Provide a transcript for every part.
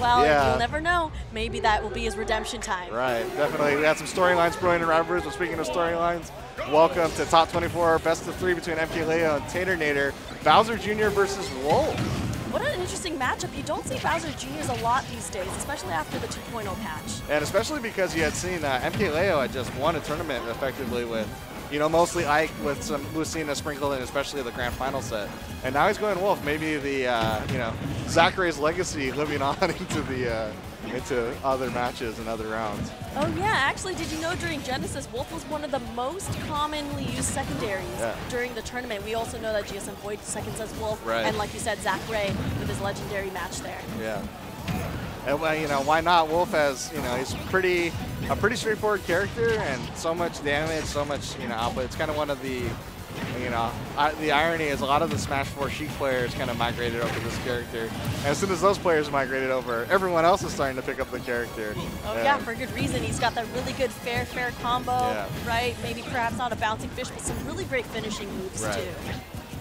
well. Yeah. You'll never know. Maybe that will be his redemption time. Right, definitely. We had some storylines brewing in Rivalries. But speaking of storylines, welcome to Top 24, best of three between MKLeo and Taternator. Bowser Jr. versus Wolf. What an interesting matchup. You don't see Bowser Jr.'s a lot these days, especially after the 2.0 patch. And especially because you had seen uh, MKLeo had just won a tournament effectively with, you know, mostly Ike with some Lucina sprinkled in, especially the grand final set. And now he's going Wolf. Maybe the, uh, you know, Zackray's legacy living on into the, uh, into other matches and other rounds. Oh yeah, actually, did you know during Genesis, Wolf was one of the most commonly used secondaries Yeah. during the tournament. We also know that GSM Void seconds as Wolf, Right. and like you said, Zackray with his legendary match there. Yeah. And well, you know, why not? Wolf has, you know, he's pretty a pretty straightforward character and so much damage, so much, you know, output. It's kind of one of the, you know, I, the irony is a lot of the Smash 4 Sheik players kind of migrated over this character. And as soon as those players migrated over, everyone else is starting to pick up the character. Oh yeah, for good reason. He's got that really good fair, fair combo, Yeah. right? Maybe perhaps not a bouncing fish, but some really great finishing moves Right. too.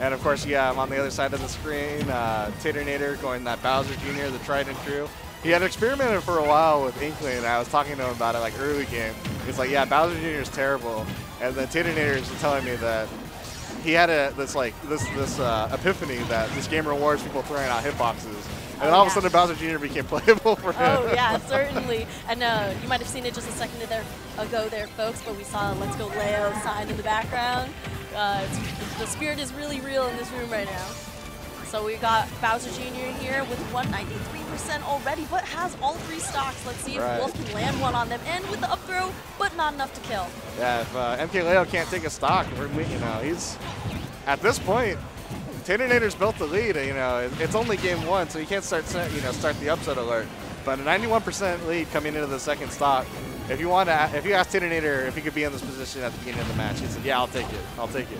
And of course, yeah, I'm on the other side of the screen, uh, Taternator going that Bowser Jr., the tried and true. He had experimented for a while with Inkling, and I was talking to him about it like early game. He's like, yeah, Bowser Jr. is terrible. And then Taternator is telling me that he had a this like this this uh, epiphany that this game rewards people throwing out hitboxes. And then Oh, all of a sudden Bowser Jr. became playable for him. Oh yeah, certainly. And uh, you might have seen it just a second ago there, folks, but we saw a Let's Go Leo sign in the background. Uh, it's, the spirit is really real in this room right now. So we got Bowser Jr. here with 193% already, but has all three stocks. Let's see if Right. Wolf can land one on them. And with the up throw, but not enough to kill. Yeah, if uh, MK Leo can't take a stock, we're, we- you know, he's at this point. Taternator's built the lead. You know, it's only game one, so you can't start, you know, start the upset alert. But a 91% lead coming into the second stock. If you want to, if you ask Taternator if he could be in this position at the beginning of the match, he said, "Yeah, I'll take it. I'll take it."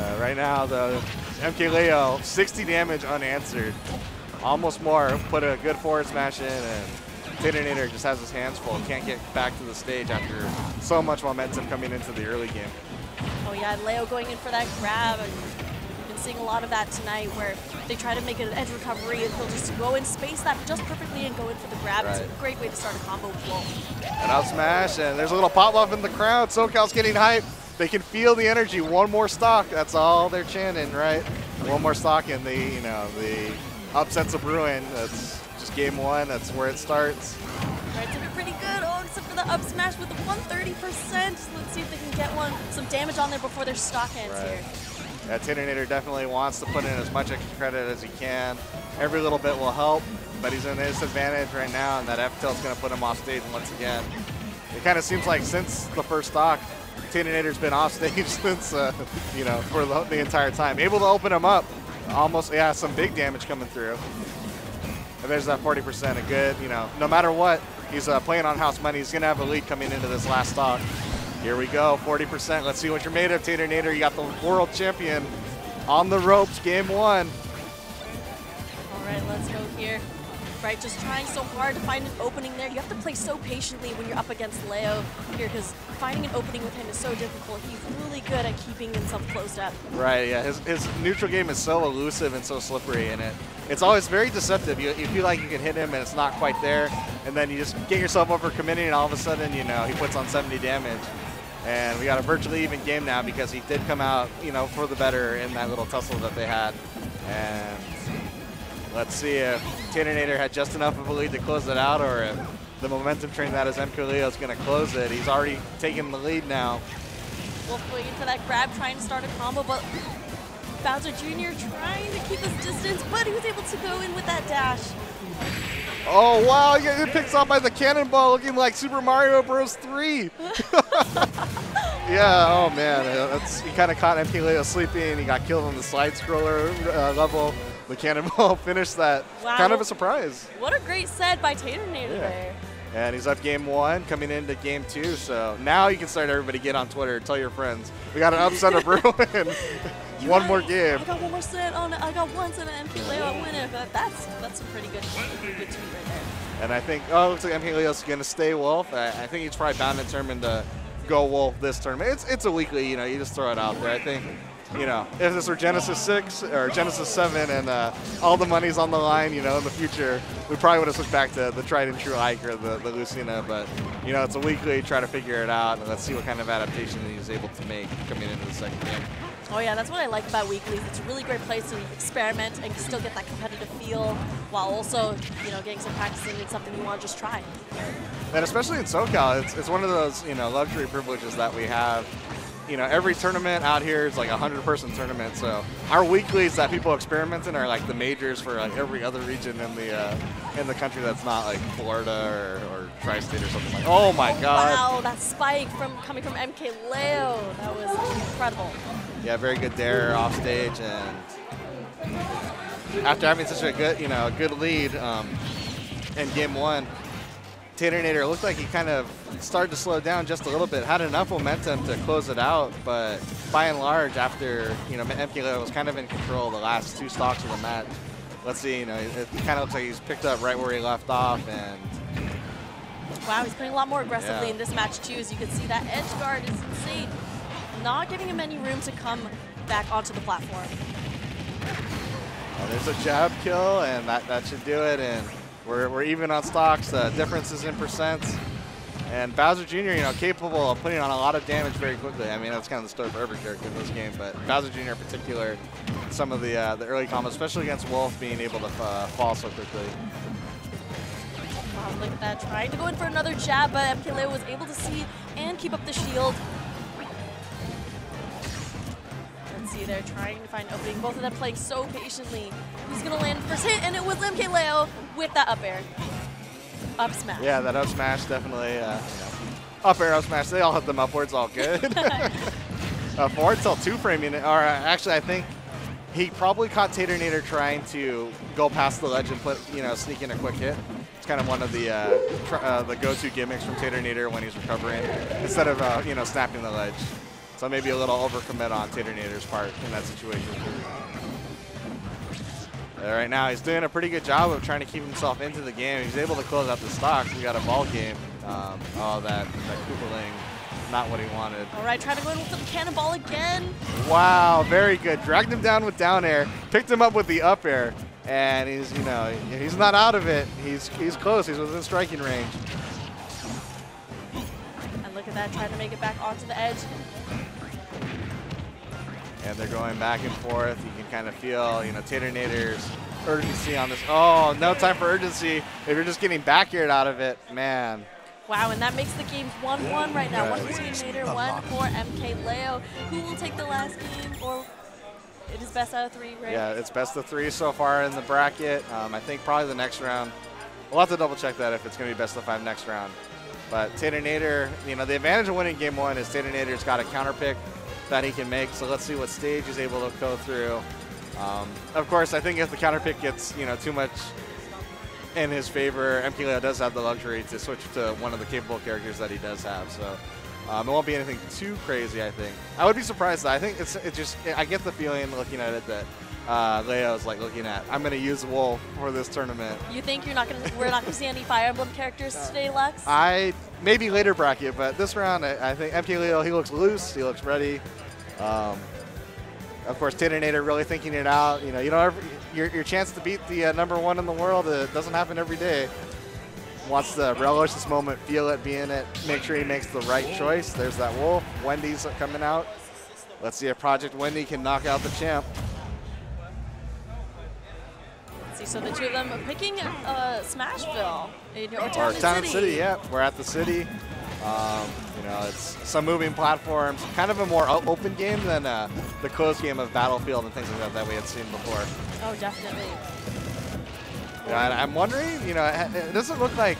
Uh, right now, the MKLeo, 60 damage unanswered, almost more. Put a good forward smash in, and Taternator just has his hands full. Can't get back to the stage after so much momentum coming into the early game. Oh yeah, Leo going in for that grab. And we've been seeing a lot of that tonight where they try to make an edge recovery and he'll just go in, space that just perfectly and go in for the grab. It's a great way to start a combo with Wolf. And out smash, and there's a little pop off in the crowd. SoCal's getting hype. They can feel the energy. One more stock. That's all they're chanting, right? One more stock, and the you know the upsets a Bruin. That's just game one. That's where it starts. Right, looking pretty good. Oh, except for the up smash with the 130%. Let's see if they can get one, some damage on there before their stock ends Right. here. Yeah, Taternator definitely wants to put in as much extra credit as he can. Every little bit will help, but he's in a disadvantage right now, and that F tilt's going to put him off stage once again. It kind of seems like since the first stock, Taternator's been off stage since, uh, you know, for the, the entire time. Able to open him up. Almost, yeah, some big damage coming through. And there's that 40%, a good, you know, no matter what, he's uh, playing on house money. He's going to have a lead coming into this last stock. Here we go, 40%. Let's see what you're made of, Taternator. You got the world champion on the ropes, game one. All right, let's go here. Right, just trying so hard to find an opening there. You have to play so patiently when you're up against Leo here because finding an opening with him is so difficult. He's really good at keeping himself closed up. Right, yeah. His, his neutral game is so elusive and so slippery in it. It's always very deceptive. You, you feel like you can hit him and it's not quite there, and then you just get yourself over committing, and all of a sudden, you know, he puts on 70 damage. And we got a virtually even game now because he did come out, you know, for the better in that little tussle that they had. And let's see if Taternator had just enough of a lead to close it out, or if the momentum train that is MK Leo is going to close it. He's already taken the lead now. Wolf going into that grab, trying to start a combo, but Bowser Jr. trying to keep his distance, but he was able to go in with that dash. Oh wow, he get picked off by the cannonball looking like Super Mario Bros. 3. yeah, oh man, that's, he kind of caught MK Leo sleeping. He got killed on the slide scroller uh, level. The cannonball finished that. Wow. Kind of a surprise. What a great set by Taternator Yeah. there. And he's up game one, coming into game two. So now you can start everybody get on Twitter, tell your friends. We got an upset of. You one got- more game. I got one more set on. I got one set and MK Leo win it. But that's that's a pretty good, good tweet right there. And I think, oh, it looks like MK Leo's going to stay Wolf. I, I think he's probably bound and determined to go Wolf this tournament. It's it's a weekly, you know, you just throw it out there. I think you know, if this were Genesis 6 or Genesis 7 and uh, all the money's on the line, you know, in the future, we probably would have switched back to the tried and true Ike or the, the Lucina. But, you know, it's a weekly, try to figure it out, and let's see what kind of adaptation he's able to make coming into the second game. Oh yeah, that's what I like about weeklies. It's a really great place to experiment and still get that competitive feel while also, you know, getting some practice in something you want to just try. And especially in SoCal, it's, it's one of those, you know, luxury privileges that we have you know, every tournament out here is like a 100 person tournament. So our weeklies that people experiment in are like the majors for like every other region in the uh, in the country that's not like Florida or, or tri-state or something like. That. Oh my God! Wow, that spike from coming from MK Leo, that was incredible. Yeah, very good dare off stage, and after having such a good, you know, a good lead um, in game one, Taternator looked like he kind of started to slow down just a little bit, had enough momentum to close it out, but by and large, after, you know, MK was kind of in control the last two stocks of the match. Let's see, you know, it kind of looks like he's picked up right where he left off, and Wow, he's playing a lot more aggressively yeah. in this match too. As you can see, that edge guard is insane. Not giving him any room to come back onto the platform. Well, there's a jab kill, and that, that should do it. And we're, we're even on stocks. The difference is in percents. And Bowser Jr., you know, capable of putting on a lot of damage very quickly. I mean, that's kind of the story for every character in this game, but Bowser Jr. in particular, some of the uh, the early combos, especially against Wolf, being able to uh, fall so quickly. Look at that, trying to go in for another jab, but MKLeo was able to see and keep up the shield. See, they're trying to find opening. Both of them playing so patiently. He's gonna land first hit? And it was MKLeo with that up air. Up smash. Yeah, that up smash definitely, uh, you know, up air, up smash, they all hit them upwards, all good. uh, forward tilt two framing, or uh, actually I think he probably caught Tater Taternator trying to go past the ledge and put, you know, sneak in a quick hit. It's kind of one of the uh, uh, the go-to gimmicks from Tater Taternator when he's recovering, instead of, uh, you know, snapping the ledge. So maybe a little overcommit on Taternator's part in that situation. Uh, right now, he's doing a pretty good job of trying to keep himself into the game. He's able to close out the stocks. We got a ball game. Um, oh, that, that Koopaling, not what he wanted. All right, trying to go in with the cannonball again. Wow, very good. Dragged him down with down air, picked him up with the up air, and he's, you know, he's not out of it. He's, he's close. He's within striking range. And look at that, trying to make it back onto the edge. And they're going back and forth. You can kind of feel, you know, Taternator's urgency on this. Oh, no time for urgency. If you're just getting back aired out of it, man. Wow, and that makes the games 1-1 right now. One for Taternator, one for MK Leo. Who will take the last game? Or it is best out of three, right? Yeah, it's best of three so far in the bracket. Um, I think probably the next round. We'll have to double check that if it's going to be best of five next round. But Taternator, you know, the advantage of winning game one is Taternator's got a counter pick that he can make. So let's see what stage he's able to go through. Um, of course, I think if the counter pick gets you know too much in his favor, MKLeo does have the luxury to switch to one of the capable characters that he does have. So um, it won't be anything too crazy. I think I would be surprised. Though. I think it's it just I get the feeling looking at it that uh, Leo's like looking at. I'm going to use Wolf for this tournament. You think you're not going to? We're not to see any Fire Emblem characters today, Lux? I maybe later bracket, but this round I, I think MK Leo he looks loose. He looks ready. Um, of course, Taternator really thinking it out. You know, you know, your, your chance to beat the uh, number one in the world it doesn't happen every day. Wants to relish this moment, feel it, be in it, make sure he makes the right choice. There's that wolf. Wendy's coming out. Let's see if Project Wendy can knock out the champ. So the two of them are picking uh, Smashville or Town, City. City. Yeah, we're at the city. Um, you know, it's some moving platforms, kind of a more open game than uh, the closed game of Battlefield and things like that that we had seen before. Oh, definitely. Yeah, I'm wondering, you know, it doesn't look like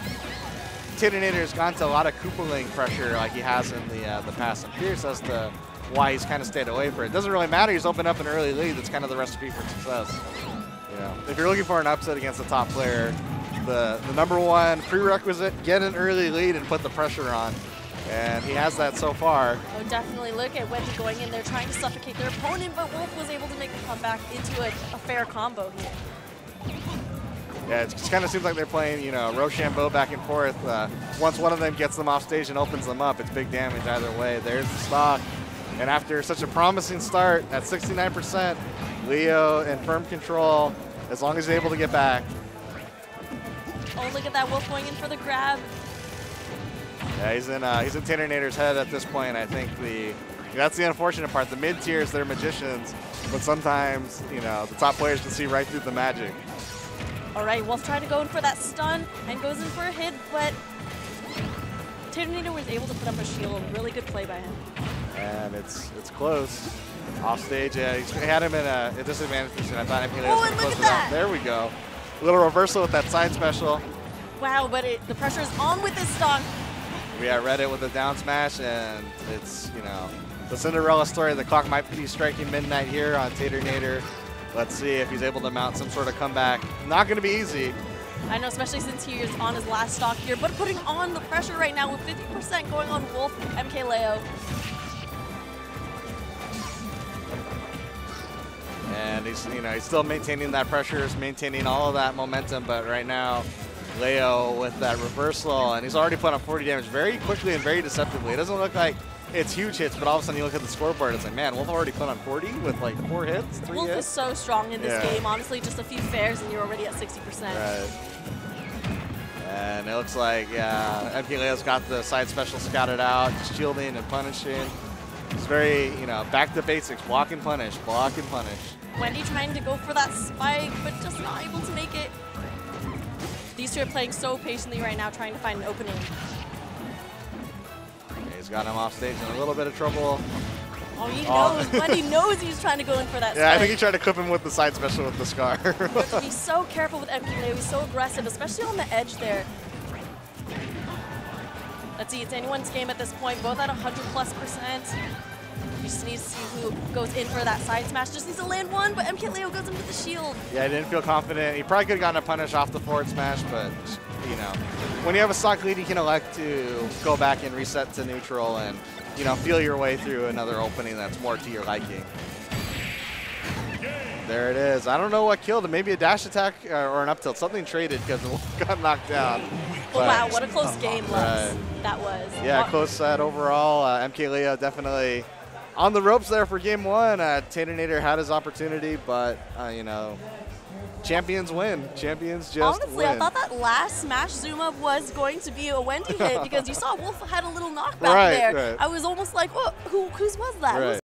Taternator's gone to a lot of Koopaling pressure like he has in the uh, the past. I'm curious as to why he's kind of stayed away it. It doesn't really matter. He's opened up an early lead. That's kind of the recipe for success. Know, if you're looking for an upset against a top player, the, the number one prerequisite, get an early lead and put the pressure on. And he has that so far. Oh, definitely. Look at Wendy going in there trying to suffocate their opponent, but Wolf was able to make the comeback into a, a fair combo here. Yeah, it kind of seems like they're playing, you know, Rochambeau back and forth. Uh, once one of them gets them off stage and opens them up, it's big damage either way. There's the stock. And after such a promising start at 69%, Leo in firm control, as long as he's able to get back. Oh, look at that. Wolf going in for the grab. Yeah, he's in uh, he's in Taternator's head at this point. I think the that's the unfortunate part. The mid tiers, they're magicians, but sometimes you know the top players can see right through the magic. All right, Wolf trying to go in for that stun and goes in for a hit, but Taternator was able to put up a shield. Really good play by him. And it's it's close. Off stage, yeah, he had him in a, a disadvantage position. I thought he oh, was going to close at it that. There we go. A Little reversal with that side special. Wow, but it, the pressure is on with this stock. We had Reddit with a down smash, and it's, you know, the Cinderella story. The clock might be striking midnight here on Taternator. Let's see if he's able to mount some sort of comeback. Not going to be easy. I know, especially since he is on his last stock here, but putting on the pressure right now with 50% going on Wolf, MK And he's, you know, he's still maintaining that pressure, he's maintaining all of that momentum, but right now, Leo with that reversal, and he's already put on 40 damage very quickly and very deceptively. It doesn't look like it's huge hits, but all of a sudden you look at the scoreboard, it's like, man, Wolf already put on 40 with like four hits, three Wolf hits. is so strong in this Yeah. game. Honestly, just a few fairs and you're already at 60%. Right. And it looks like, yeah, MK Leo's got the side special scouted out, just shielding and punishing. It's very, you know, back to basics, block and punish, block and punish. Wendy trying to go for that spike, but just not able to make it. These two are playing so patiently right now, trying to find an opening. He's got him off stage in a little bit of trouble. Oh, he Oh. knows. Wendy knows he's trying to go in for that Yeah, I think he tried to clip him with the side special with the scar. But to be so careful with Leo. He's so aggressive, especially on the edge there. Let's see, it's anyone's game at this point, both at 100 plus percent. We just need to see who goes in for that side smash. Just needs to land one, but MK Leo goes in with the shield. yeah, I didn't feel confident. He probably could have gotten a punish off the forward smash, but, you know, when you have a stock lead, you can elect to go back and reset to neutral and, you know, feel your way through another opening that's more to your liking. There it is. I don't know what killed him. Maybe a dash attack uh, or an up tilt. Something traded because it got knocked down. But But- wow, what a close game Lux, Right. that was. Yeah, close set overall. Uh, MK Leo definitely on the ropes there for game one. Uh, Taternator had his opportunity, but, uh, you know, champions win. Champions just Honestly, win. I thought that last smash zoom up was going to be a Wendy hit because you saw Wolf had a little knockback Right, there. right. I was almost like? Who, whose was that? Right.